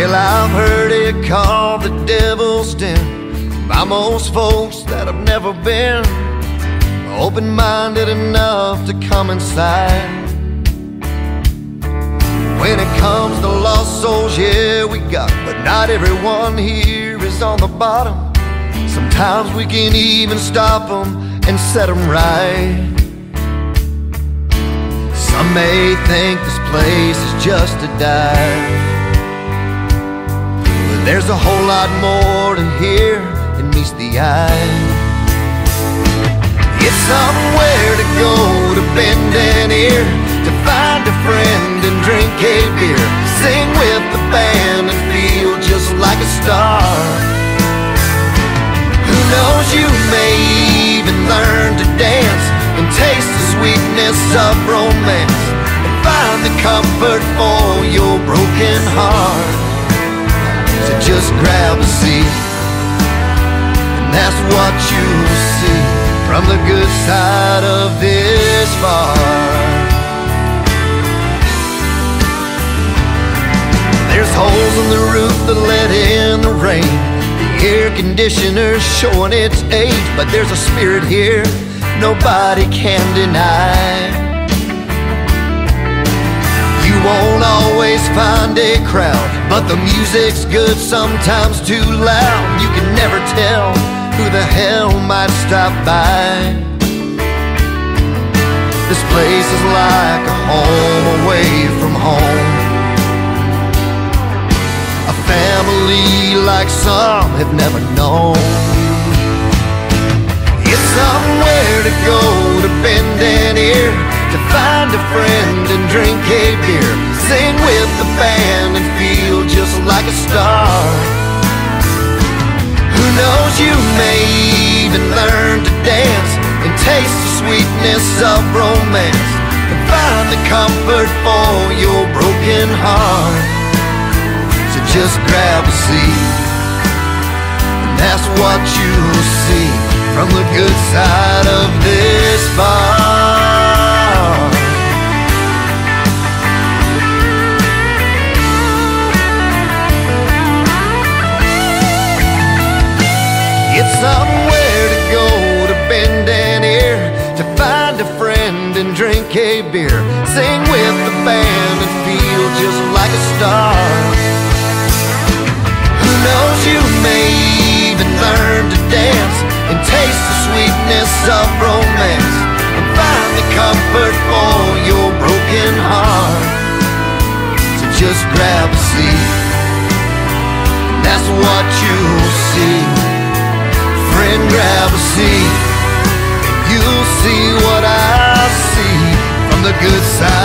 Well, I've heard it called the devil's den by most folks that have never been open minded enough to come inside. When it comes to lost souls, yeah, we got, but not everyone here is on the bottom. Sometimes we can even stop them and set them right. Some may think this place is just a dive. There's a whole lot more to here than meets the eye. It's somewhere to go to bend an ear, to find a friend and drink a beer, sing with the band and feel just like a star. Who knows, you may even learn to dance and taste the sweetness of romance and find the comfort for your broken heart. So just grab a seat, and that's what you'll see from the good side of this bar. There's holes in the roof that let in the rain. The air conditioner's showing its age, but there's a spirit here nobody can deny. You won't always find a crowd, but the music's good, sometimes too loud. You can never tell who the hell might stop by. This place is like a home away from home. A family like some have never known. A star. Who knows, you may even learn to dance and taste the sweetness of romance and find the comfort for your broken heart. So just grab a seat, and that's what you'll see from the good side of this bar. A beer, sing with the band and feel just like a star. Who knows, you may even learn to dance and taste the sweetness of romance and find the comfort for your broken heart. So just grab a seat, that's what you'll see. Friend, grab a seat, and you'll see good side